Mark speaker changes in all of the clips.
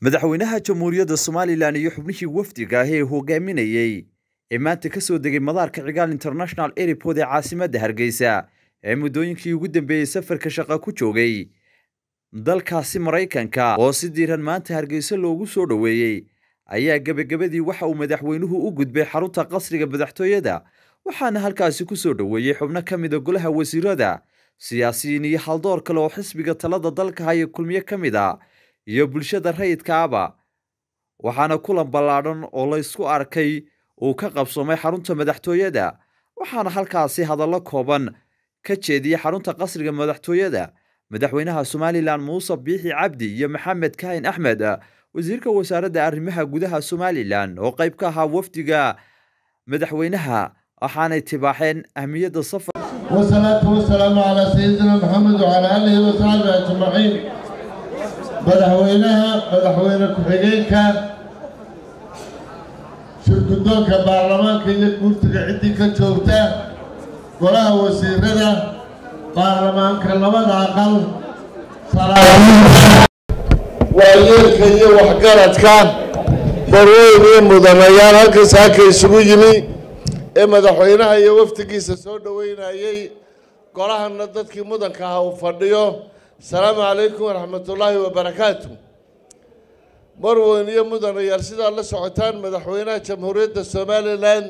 Speaker 1: madaxweynaha jamhuuriyadda somalilan iyo xubnihii wafdiga ah ee hogaaminayey ee maanta ka soo degay madaarka cigaal international airport ee caasimadda hargeysa ee muddooyinkii ugu dambeeyey safarka shaqa ku joogay. Dalkaasi maraykanka oo si diiran maanta hargeysa loogu soo dhoweeyey ayaa gebagabadii waxa uu madaxweynuhu u gudbay xarunta qasriga madaxtooyada waxaana halkaasi ku soo dhoweeyey xubno ka mida golaha wasiirada siyaasiyiin iyo haldoor kale oo xisbiga talada dalka haya kulmiye ka mid a iyo bulshada rayidkaaba. Waxaana kulan ballaadhan oo laysku arkay uu ka qabsoomay xarunta madaxtooyada waxaana halkaasi hadallo kooban ka jeediyey xarunta qasriga madaxtooyada madaxweynaha somalilan muuse biixi cabdi iyo maxamed kahin axmed wasiirka wasaaradda arrimaha gudaha somalilan oo qayb ka ahaa wafdiga madaxweynaha waxaanay tibaaxeen ahmiyadda safar.
Speaker 2: Wasalaatu wasalaamu calaa sayidina maxamed wacalaa aalihi wasaxbi ajmaciin madaxweynaha madaxweyne ku-xigeenka shirgudoonka baarlamaanka iyo guurtiga ciddii ka joogta golaha wasiirada baarlamaanka labada aqal waayeelka iyo waxgaradka barweyn iyo mudanayaal halkaas halka isugu yimi ee madaxweynaha iyo wafdigiisa soo dhoweynayay golahana dadkii mudanka aha uu fadhiyo asalaamu calaykum waraxmatullaahi wabarakaatu marweyn iyo mudanayaal sidaad la socotaan madaxweynaha jamhuuriyadda somalilan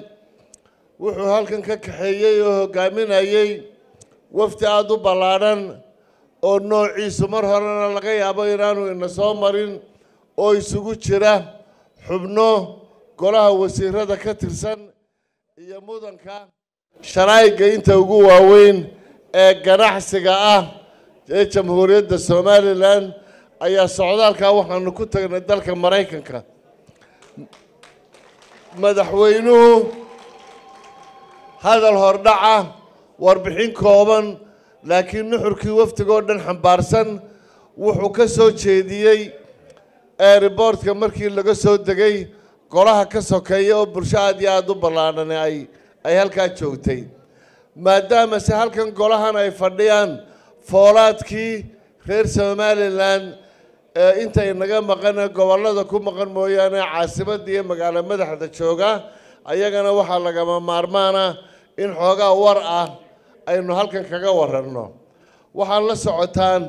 Speaker 2: wuxuu halkan ka kaxeeyey oo hogaaminayey wafdi aada u ballaadhan oo noociisu mar horena laga yaabo inaanu ina soo marin oo isugu jira xubno golaha wasiirada ka tirsan iyo mudanka sharaa'iga inta ugu waaweyn ee ganacsiga ah ee jamhuuriyadda somalilan ayaa socdaalkaa waxaanu ku tagnay dalka maraykanka. Madaxweynuhu hadal hordhaca warbixin kooban laakiin nuxurkii wafdigoo dhan xambaarsan wuxuu ka soo jeediyey eeriboortka markii laga soo degay golaha ka sokeeya oo bulsho aad iyo aada u ballaadhan ay ay halkaa joogtay. Maadaama se halkan golahan ay fadhiyaan foolaadkii reer somalilan ee intay naga maqan gobollada ku maqan mooyaane caasimadda magaalo madaxda jooga ayagana waxaa lagama maarmaana in xoogaa war ah aynu halkan kaga waranno waxaad la socotaan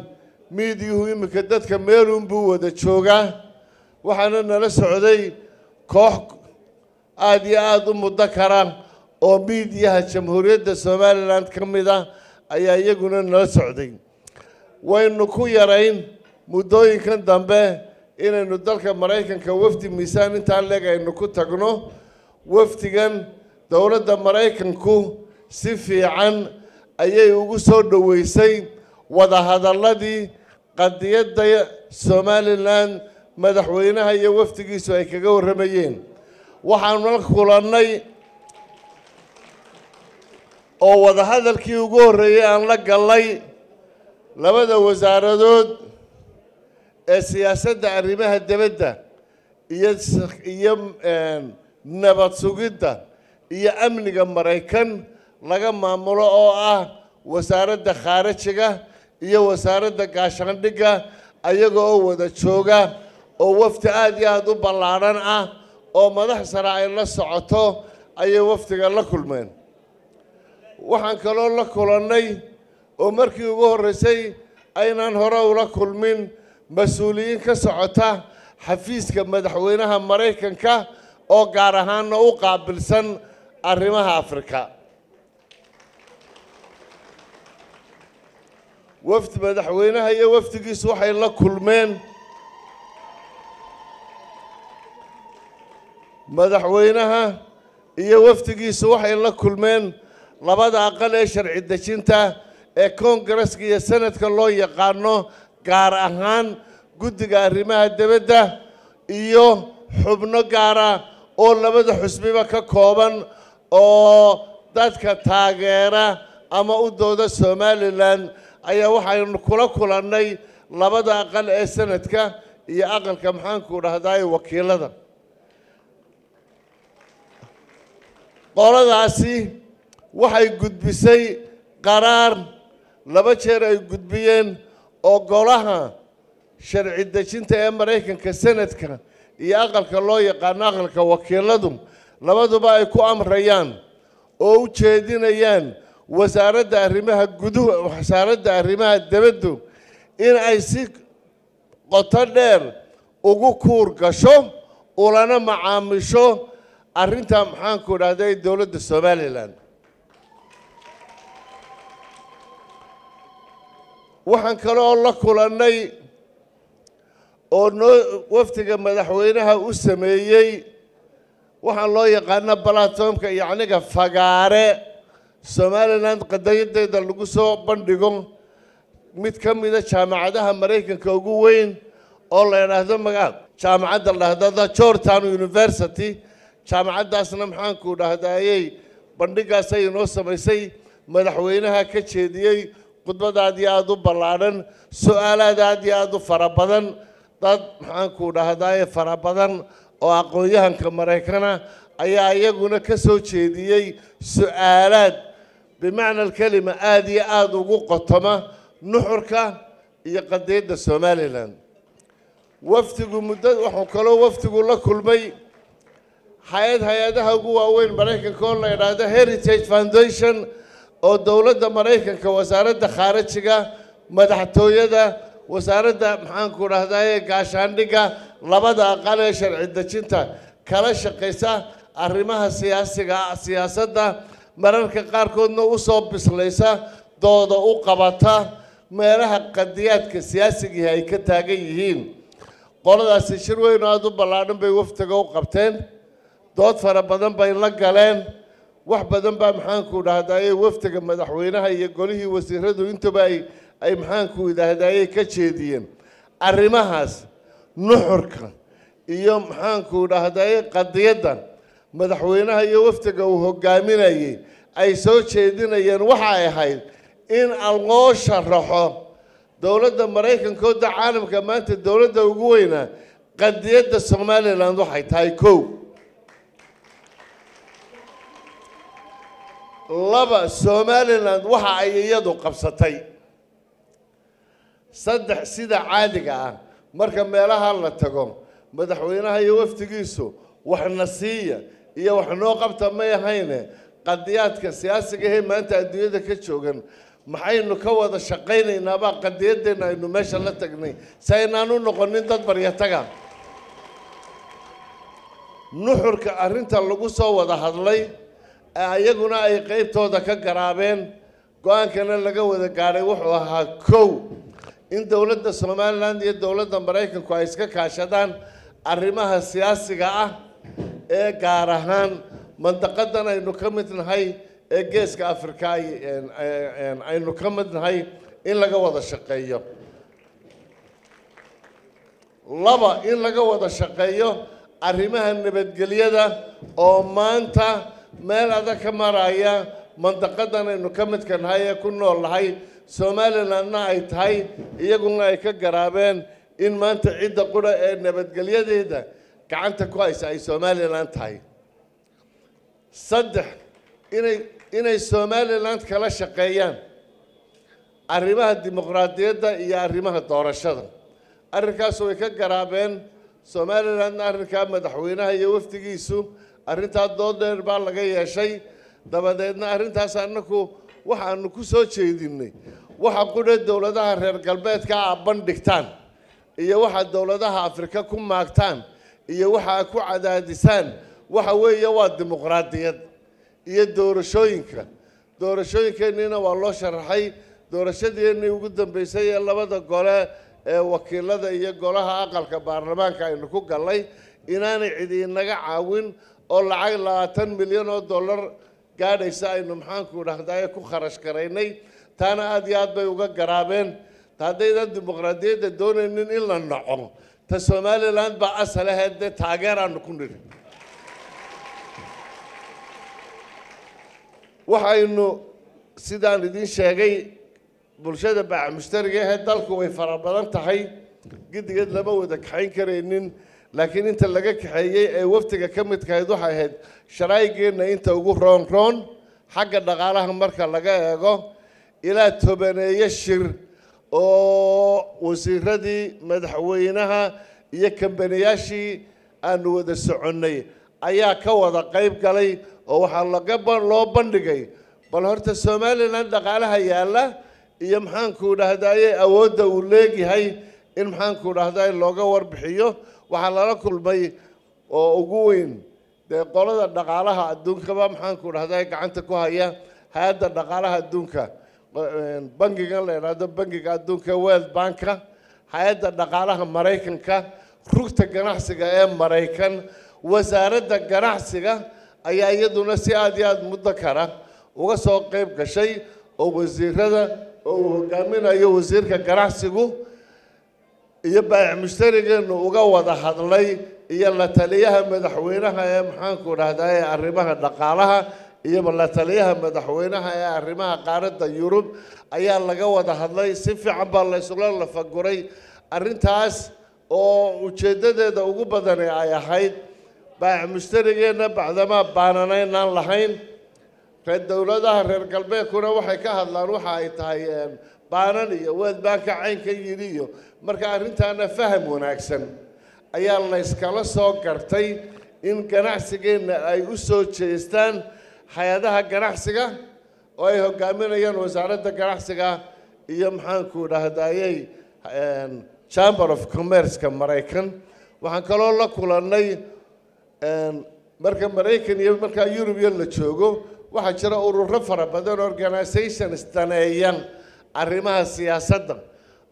Speaker 2: miidiyuhu iminka dadka meelunbuu wada joogaa waxaana nala socday koox aada iyo aada u muddo kara oo miidiyaha jamhuuriyadda somalilan ka mid ah ayaa iyaguna nala socday. Waynu ku yarayn muddooyinkan dambe inaynu dalka maraykanka wafdi miisaan intaa leeg aynu ku tagno. Wafdigan dowladda maraykanku si fiican ayay ugu soo dhoweysay wadahadalladii qadiyadda somalilan madaxweynaha iyo wafdigiisu ay kaga warramayeen. Waxaanu la kulannay oo wadahadalkii ugu horreeyey aan la gallay labada wasaaradood ee siyaasadda arrimaha dibadda iyo iyo nabad sugidda iyo amniga maraykan laga maamulo oo ah wasaaradda khaarajiga iyo wasaaradda gaashaandhigga ayaga oo wada jooga oo wafdi aada iyo aada u ballaadhan ah oo madax sare ay la socoto ayay wafdiga la kulmeen waxaan kaloo la kulannay oo markii ugu horreysay aynaan hore ula kulmin mas'uuliyiin ka socota xafiiska madaxweynaha maraykanka oo gaar ahaanna u qaabilsan arrimaha afrika. Wafdi madaxweynaha iyo wafdigiisu waxay la kulmeen madaxweynaha iyo wafdigiisu waxay la kulmeen labada aqal ee sharci dejinta ee koongareska iyo sanadka loo yaqaano gaar ahaan guddiga arrimaha dibadda iyo xubno gaara oo labada xusbiba ka kooban oo dadka taageera ama u dooda somalilan ayaa waxaynu kula kulannay labada aqal ee sanadka iyo aqalka maxaanku dhahdaay wakiilada. Qoladaasi waxay gudbisay qaraar. Laba jeer ay gudbiyeen oo golaha sharci dejinta ee maraykanka senadka iyo aqalka loo yaqaano aqalka wakiiladu labaduba ay ku amrayaan oo u jeedinayaan wasaaradda arrimaha guduhu wasaaradda arrimaha debaddu in ay si qoto dheer ugu kuur gasho ulana macaamisho. Arrinta maxaanku idhahday dowladda somalilan waxaan kale oo la kulannay oo noo wafdiga madaxweynaha u sameeyey waxaan loo yaqaana balatomka yacniga fagaare. Somalilan qadayadeeda lagu soo bandhigo mid ka mida jaamacadaha maraykanka ugu weyn oo la idhaahdo magaal. Jaamacadda la georgetown university. Jaamacaddaasna maxaanku dhahdaayey bandhigaasay inoo samaysay madaxweynaha ka jeediyey khudbad aad iyo aada u ballaadhan su'aalaad aad iyo aada u fara badan. Dad maxaanku dhahdaaye fara badan oo aqoon-yahanka maraykana ayaa iyaguna ka soo jeediyey su'aalaad. Bimacna alkelima aada iyo aada ugu qotoma nuxurka iyo qadiyadda somalilan. Wafdigu muddo wuxuu kaloo wafdigu la kulmay. Hay'ad hay'adaha ugu waaweyn maraykanka oo la idhaahdo heritage foundation oo dowladda maraykanka wasaaradda khaarijiga madaxtooyada wasaaradda maxaanku dhahdaye gaashaandhigga labada aqal ee sharci dejinta kala shaqaysa arrimaha siyaasiga siyaasadda mararka qaarkoodna u soo bislaysa dooda u qabata meelaha qadiyaadka siyaasigii ay ka taagan yihiin. Qoladaasi shir weyn aada u ballaadhan bay wafdiga u qabteen. Dood fara badan bay la galeen wax badan baa maxaanku dhahdaye wafdiga madaxweynaha iyo golihii wasiiradu intuba ay maxaanku idhaahdaye ka jeediyeen. Arrimahaas nuxurka iyo maxaanku dhahdaye qadiyadda madaxweynaha iyo wafdiga uu hogaaminayay ay soo jeedinayeen waxa ay ahayd in loo sharaxo dowladda maraykankooda caalamka maanta dowladda ugu weynaa qadiyadda somalilan waxay tahay kow laba somalilan waxa ay iyadu qabsatay. Saddex sida caadiga ah marka meelaha la tago madaxweynaha iyo wafdigiisu waxna siiya iyo wax noo qabta may ahayne qadiyaadka siyaasiga ahee maanta adduunyada ka joogan maxaynu ka wada shaqaynaynaabaa qadiyadeenna aynu meesha la tagnay. Si aynaan u noqonin dad baryataga. Nuxurka arrinta lagu soo wada hadlay iyaguna ay qeybtooda ka garaabeen. Go'aankana laga wada gaadhay wuxuu ahaa kow. In dowladda somalilan iyo dowladda maraykanku ay iska kaashadaan arrimaha siyaasiga ah ee gaar ahaan mandaqadan aynu ka mid nahay ee geeska afrika aynu ka mid nahay in laga wada shaqeeyo. Laba in laga wada shaqeeyo arrimaha nabadgelyada oo maanta meel adag ka maraya mandaqadan aynu ka midka nahay ee ku nool nahay somalilandna ay tahay iyaguna ay ka garaabeen in maanta cidda qura ee nabadgelyadeeda gacanta ku haysa ay somalilan tahay. Saddex inay inay somaliland kala shaqeeyaan. Arrimaha dimuqraadiyadda iyo arrimaha doorashada. Arrinkaas way ka garaabeen. Somalilandna arrinkaa madaxweynaha iyo wafdigiisu arrintaa dood dheer baa laga yeeshay. Dabadeedna arrintaas annaku waxaanu ku soo jeedinay waxa qudha dowladaha reer galbeedka a bandhigtaan iyo waxa dowladaha afrika ku maagtaan iyo waxa ku cadaadisaan. Waxa weeye waa dimuqraadiyad iyo doorashooyinka. Doorashooyinkeenniina waa loo sharaxay doorashadeennii ugu dambeysay ee labada gole ee wakiilada iyo golaha aqalka baarlamaanka aynu ku gallay inaanay cidi inaga caawin oo lacag labaatan milyan oo dollar gaadhaysa aynu maxaanku dhahdaye ku kharash garaynay taana aada iyo aad bay uga garaabeen. Haddaydan dimuqraadiyadda doonaynin in la naco ta somaliland baa asal aheed dee taageeraanu ku nidhi. Waxaynu sidaan idiin sheegay bulshada baaca mushtariga ahee dalku way fara badan tahay. Giddigeed lama wada kaxayn karaynin laakiin inta laga kaxeeyey ee waftiga ka midkahayd waxay ahayd sharaayigeenna inta ugu roon roon xagga dhaqaalaha marka laga eego ilaa tobaneeyo shir oo wasiiradii madaxweynaha iyo kambaniyaashii aanu wada soconnay ayaa ka wada qayb galay oo waxaa laga loo bandhigay. Bal horta somalilan dhaqaalaha yaalla iyo maxaanku dhahdaye awoodda uu leegyahay in maxaanku dhahdaye looga warbixiyo waxaa lala kulmay oo ugu weyn. Dee qolada dhaqaalaha adduunkaba maxaanku dhahdaye gacanta ku haya hay'adda dhaqaalaha adduunka. Bangigan la idhaahdo bangiga adduunka world banka. Hay'adda dhaqaalaha maraykanka rugta ganacsiga ee maraykan wasaaradda ganacsiga ayaa iyaduna si aada iyo aada muddo kara uga soo qayb gashay oo wasiirada oo uu hogaaminayo wasiirka ganacsigu iyo baayic mushtarigeenu uga wada hadlay iyo la taliyaha madaxweynaha ee maxaanku dhahdaye arrimaha dhaqaalaha iyo la taliyaha madaxweynaha ee arrimaha qaaradda yurub ayaa laga wada hadlay. Si fiican baa la isula lafaguray arrintaas oo ujeeddadeeda ugu badani ay ahayd baayic mushtarigeenna bacdamaa baananaynaan lahayn. Reer dowladaha reer galbeedkuna waxay ka hadlaan waxa ay tahay baanan iyo weedbaanka caynka yidhi iyo marka arrintaana faham wanaagsan ayaa layskala soo gartay in ganacsigeenna ay u soo jeestaan hay'adaha ganacsiga oo ay hogaaminayaan wasaaradda ganacsiga iyo maxaanku dhahdayey chamber of commerceka maraykan. Waxaan kaloo la kulannay marka maraykan iyo markaa yurubiya la joogo waxaa jira ururo fara badan organizations daneeya arrimaha siyaasadda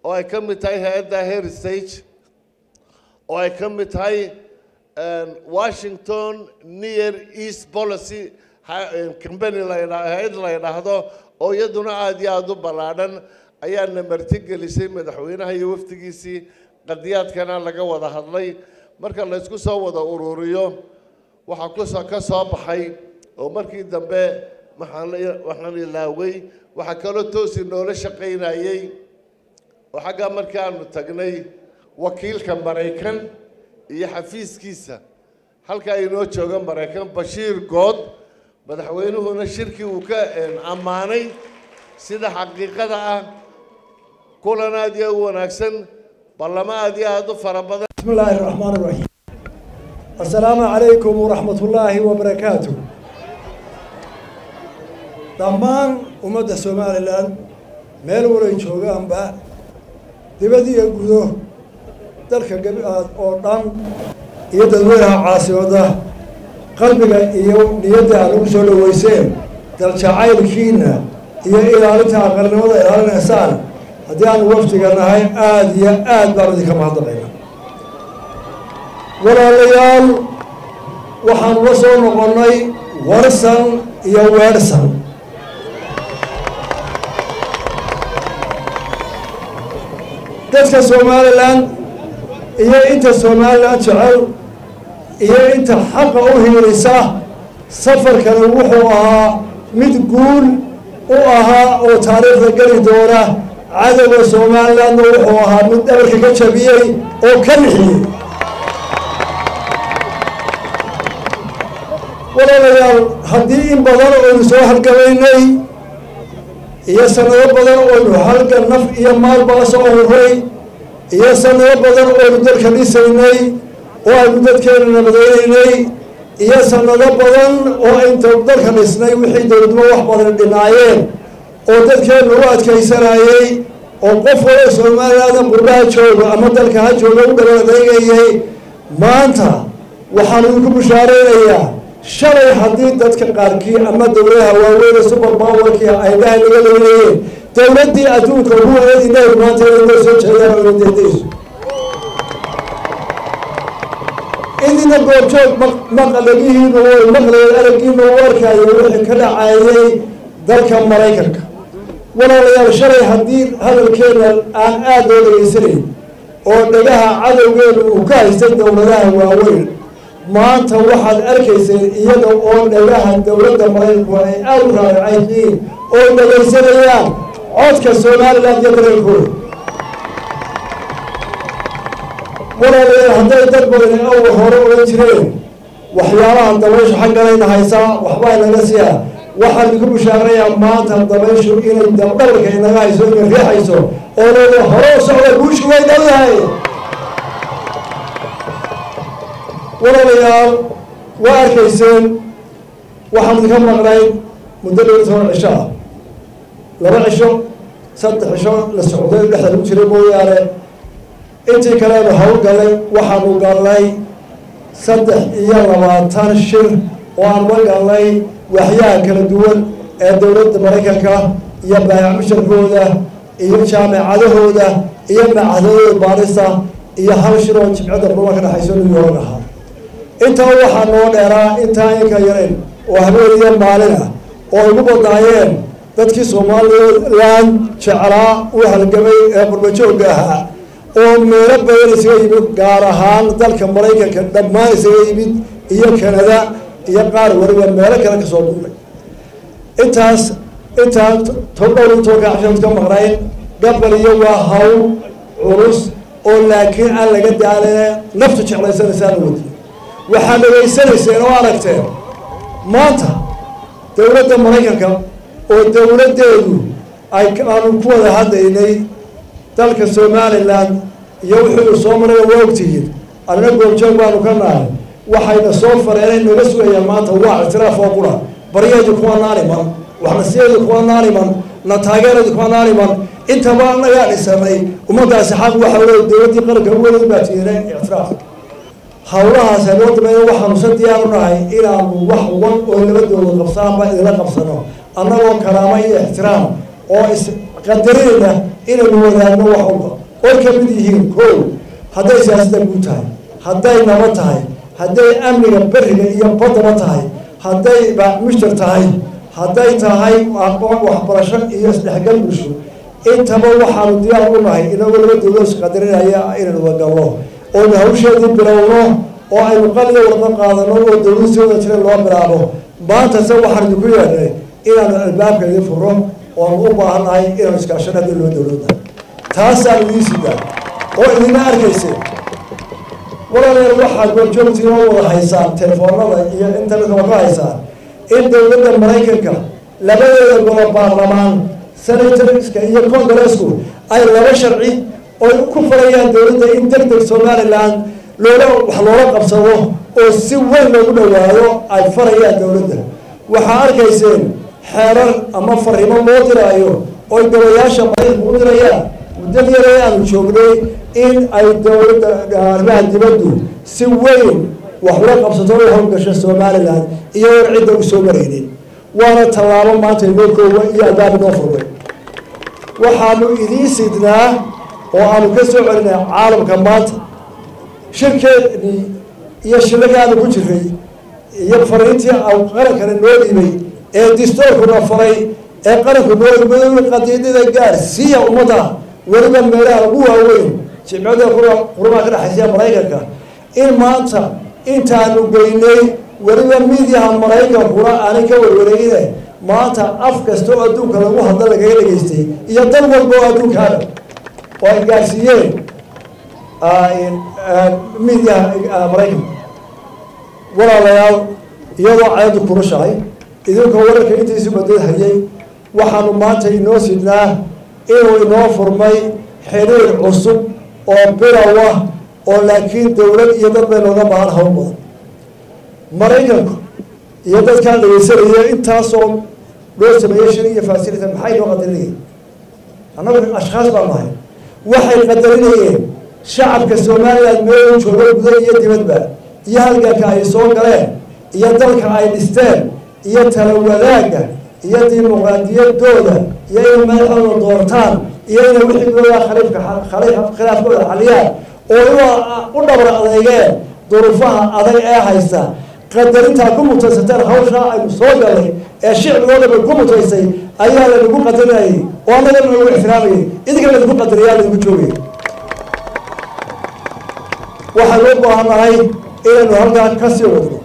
Speaker 2: oo ay ka mid tahay hay'adda heritage oo ay ka mid tahay washington near east policy company hay'ad la ydhaahdo oo iyaduna aada iyo aada u ballaadhan ayaana martigelisay madaxweynaha iyo wafdigiisii qadiyaadkana laga wada hadlay. Marka la ysku soo wada ururiyo waxaa ku soo ka soo baxay oo markii dambe waxaan ilaaway. Waxaa kaloo toosi noola shaqaynayey oo xaggaa markaanu tagnay wakiilka maraykan iyo xafiiskiisa. Halkaa inoo jooga maraykan bashiir good madaxweynuhuna shirkii uu ka ammaanay sida xaqiiqada ah. Kulan aad iyo u wanaagsan. Ballamo aad iyo aada u fara badan.
Speaker 3: Bismi illaahi raxmaan iraxiim assalaamu calaykum waraxmatullaahi wabarakaatu dhammaan ummadda somalilan meel walay joogaanba dibad iyo gudo dalka gabiaad oo dhan iyo dadweynaha caasimadda qalbiga iyo niyadda aad ugu soo dhaweyseen daljacaylkiina iyo ilaalinta aqalnimada ilaalinaysaan haddii aanu waftiga nahay aada iyo aad baan idinka mahadnaqayna walaalayaal waxaanu la soo noqonnay warsan iyo weersan dadka somalilan iyo inta somalilan jecel iyo inta xaqa u hiirisa safarkani wuxuu ahaa mid guul u ahaa oo taariikhda geli doona. Cadowga somalilandna wuxuu ahaa mid dhabarka ka jabiyey oo ka nixiyey walaalayaal haddii in badan oynu soo halgamaynay iyo sanado badan oynu halgan naf iyo maalba la soo horay iyo sanado badan oynu dalka dhisaynay oo aynu dadkeena nabadeynaynay iyo sanado badan oo aynu dalka dhisnay wixii dowladnimo wax badan dhinaayeen oo dadkeenu u adkaysanayey oo qof wala somalilaada qurbaha jooga ama dalka ha jooga u dhaban adeegayay maanta waxaanu idinku bushaareynayaa shalay haddii dadka qaarkii ama dowladaha waaweyne super powerkii ay dhaha naga leynayeen dowladdii adduunka ugu wareedi dhowr maanta inay soo jeedaan oo idina goobjoog maqalagihiinu way maqlayeen aragiinu u arkaayo wixii ka dhacayay dalka maraykanka. Walaalayaal shalay haddii hadalkeena aan aada loo dhegaysanayn oo dhagaha cadowgeenu uu ka haystay dowladaha waaweyn maanta waxaad arkayseen iyada oo dhagaha dowladda maraykanku ay aada u raaracaysiin oo dhegaysanayaan codka somaliland iyo dareenkooda walaalayaal hadday dad badani awal hore ogan jireen. Waxyaabahan dabaysha xagganayna haysaa waxbaa naga siyaa. Waxaan idinku bushaarayaa maanta dabayshu inay dabdhabarka inaga hayso inay riixayso oo leeda hore u socda guushu way dhowdahay walaalayaal waa arkayseen waxaan idinka maqnay muddo dhowr toban cisho ah laba cisho saddex cisho la socday dhexda lagu jiray mooyaane. Intii kaleenu hawl gallay waxaanu gallay saddex iyo labaatan shir oo aan la gallay waxyaha kala duwan ee dowladda maraykanka iyo baayac iyo jaamacadahooda iyo macahadadooda baarista iyo hal shir oo jimcadda ruma ka dhexayso new york ahaa intaa waxaa noo dheeraa intaa inka yarayn oo habeen iyo maalin ah oo igu badnaayeen dadkii somalilan jeclaa u halgamay ee qurbajoogga ahaa oo meelo badan isaga yimid gaar ahaan dalka maraykanka dhammaan isaga yimid iyo kanada iyo qaar weliba meelo kale ka soo duulay intaas intaa todhow tobanka cashaad ka maqnayn gabal iyo waa hawl culus oo laakiin aan laga daaline naftu jeclaysanaysaana wadi waxaad dhegaysanayseen oo aragteen. Maanta dowladda maraykanka oo dowladdeedu ay aanu ku wada hadlaynay dalka somalilan iyo wuxuu soo maray waa ogtihiin annina goobjoog baanu ka nahay. Waxayna soo fareenay naga sugayaan maanta waa ictiraaf oo qura. Baryaheedu kuwa naaniman waxnasiyaeedu kuwa naaniman na taageereedu kuwa naaniman intaba anagaa dhisanay ummadaasi xaq waxa wey dowladdii qaranka uwelad baa tiinay ictiraaf hawlahaas hanoo dameeya waxaanu sa diyaar u nahay inaanu wax wan oo labadooda qabsaanba idila qabsano. Annagoo karaamo iyo ixtiraam oo isqadarinayna inaynu wadaagno wax walba. Oy ka mid yihiin ko hadday siyaasadda guud tahay hadday nabad tahay hadday amniga beriga iyo badaba tahay hadday mushtar tahay hadday tahay waxbarasho iyo isdhexgal bulsho intaba waxaanu diyaar u nahay inagoo labadooda isqadarinaya inaynu wagalno oonu hawsheedii bilowno oo aynu qaliga warqo qaadano oo dowlad sooda jira loo bilaabo maanta se waxaan idinku yeedhnay inaanu albaabka idin furo oanu u baahannahay inaanu iskaashano haddii loo dowladda taasaan idiin sidaa oo idina arkayse walaalayaal waxaad goobjoogtiin oo wada haysaan telefoonada iyo internetka waa ka haysaan in dowladda maraykanka labadeeda golo baarlamaan senatorska iyo congaresku ay laba sharci oy ku farayaan dowladda in deg deg somalilan loola wax loola qabsado oo si weyn loogu dhawaado ay farayaan dowladda. Waxaa arkayseen xeerar ama fariimo loo diraayo oy dawayaasha maraykanka u dirayaan muddad yare aanu joognay in ay dowladda arrimaha dibaddu si weyn wax ula qabsato u howlgasho somalilan iyagoon cidda u soo maraynin. Waana tallaabo maanta inoo koowa iyo albaab inoo furmay waxaanu idiin sidnaa oo aanu ka soo celinay caalamka maanta. Shirkeedii iyo shiragaanu ku jiray iyo fariintii qarankana noo dhibay ee distoorkuna faray ee qaranku noo qadiidada gaarsiiya ummadda weliba meelaha ugu waaweyn jimcada qurumaha ka dhexaysa maraykanka in maanta intaanu geynay weliba midiyaha maraykankuna aanay ka warwareegine maanta af kasta oo adduunka lagu hadla lagaga dhegaystay iyo dal walba oo adduunkaana oo ay gaarsiiyeen midiyaha maraykanka walaalayaal iyadoo cayadu kurushahay idinkoo wararka intiisu badad hayay waxaanu maanta inoo sidnaa inuu inoo furmay xiriir cusub oo bilow ah oo laakiin dowlad iyo dad bay looga baahan hawl badan maraykanku iyo dadkaan dhegeysanaya intaasoo loo sameeyey shir iyo fasilita maxay noo qadarinayeen annagu ashkhaas baan nahay waxay qadarinayeen shacabka somalilan meel joogo guda iyo dibadba iyo halganka ay soo galeen iyo dalka ay dhisteen iyo tala wadaagga iyo dimuqraadiyadooda iyo inay madaxdooda doortaan iyo inay wixigooda khaliifka khilaafkooda xaliyaan oo u dhabar adeegeen duruufaha adag ee haysta qadarintaa ku mutaysateen hawshaa aynu soo galay ee shicbigoo dhan bay ku mutaysay ayaa lanagu qadarinayay oo annagana lagu ixtiraamayay idinka lanagu qadariyaa lanagu joogay. Waxaynu u baahannahay inaynu halkaa ka sii wadno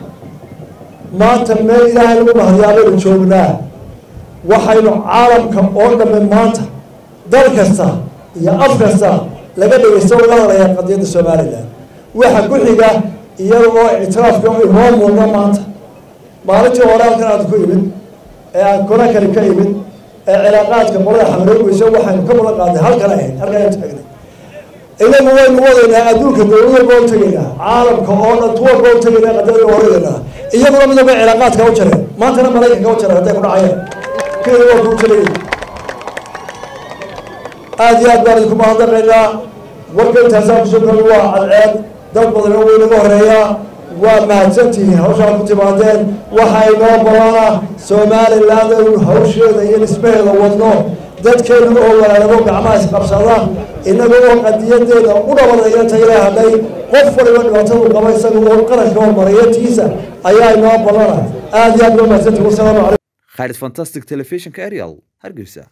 Speaker 3: maanta meel ilaahay lagu mahadiyaabaynu joognaa. Waxaynu caalamka oo dhamme maanta dal kasta iyo af kasta laga dhegeysto laga hadlayaa qadiyadda somalilan waxa ku xiga iyada oo ictiraafka inoo muuqda maanta. Maalintii hore halkan aad ku imid ee aan konakari ka imid ee cilaaqaadka qolada xamroogeysa waxaynu ka balan qaadnay halkan ahayd halkan aynu taagnay. Inagu waynu wadaynaa adduunka dowladda boo tegaynaa caalamka oo dhan tuwa boo tegaynaa qadada horeynaa iyaguna midaba cilaaqaadka u jareen maantana maraykanka u jareen hadday ku dhacayeen. Kenya waa aada iyo aad baan idinku mahadnaqaynaa. Warka intaasaa ku soo kordhi waa cadceed dad badan oo weynaga horeeyaa waa mahadsantihiin hawshaa ku timaadeen waxaa inoo balana somaliland aynu hawsheeda iyo dhismaheeda wadno dadkeena oo walaalago gacmaha isqabsada inaga oo qadiyadeeda u dhabanaya tayla hadhay qof waliba dhibaatadu qaba isaga oo qaranka hormariya tiisa ayaa inoo balana aada iyo aad ba mahadsantihiin wasalaamu calaykum
Speaker 1: khaalid fantastic telefishinka ariel hargeysa